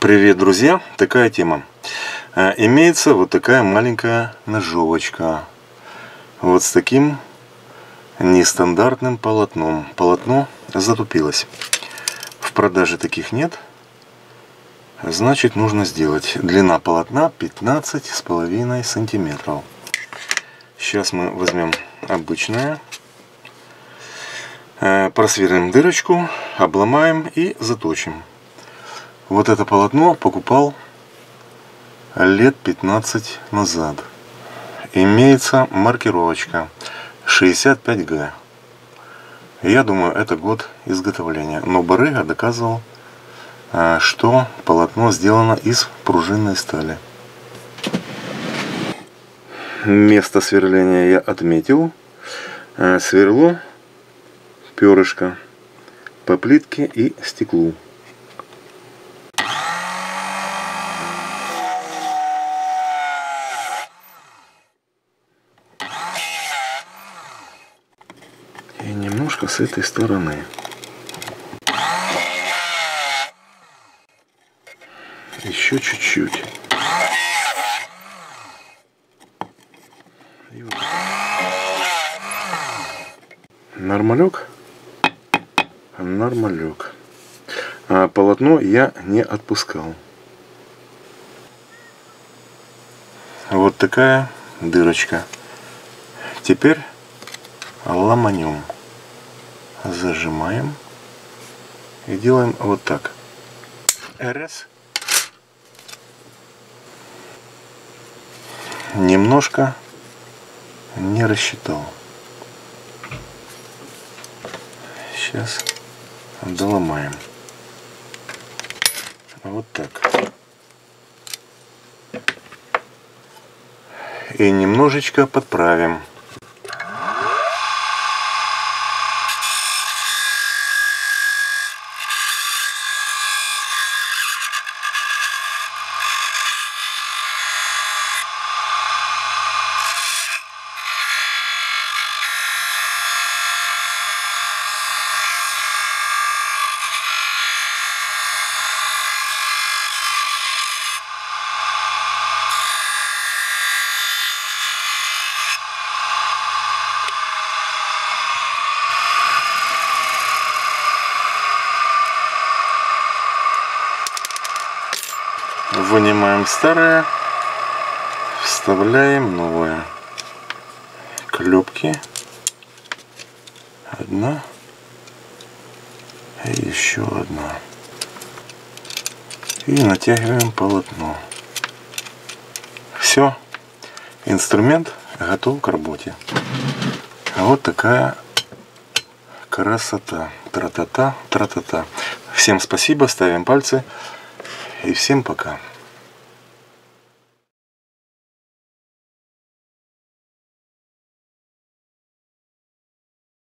Привет, друзья! Такая тема. Э, имеется вот такая маленькая ножовочка. Вот с таким нестандартным полотном. Полотно затупилось. В продаже таких нет. Значит, нужно сделать. Длина полотна 15 с половиной сантиметров. Сейчас мы возьмем обычное. Э, просверлим дырочку, обломаем и заточим. Вот это полотно покупал лет 15 назад. Имеется маркировочка 65Г. Я думаю, это год изготовления. Но барыга доказывал, а, что полотно сделано из пружинной стали. Место сверления я отметил. А, сверло перышко по плитке и стеклу. И немножко с этой стороны. Еще чуть-чуть. Нормалек? Нормалек. А полотно я не отпускал. Вот такая дырочка. Теперь ломанем. Зажимаем. И делаем вот так. Раз. Немножко не рассчитал. Сейчас доломаем. Вот так. И немножечко подправим. Вынимаем старое, вставляем новое. Клепки. Одна. И еще одна. И натягиваем полотно. Все. Инструмент готов к работе. Вот такая красота. Тра-та-та. Всем спасибо, ставим пальцы. И всем пока.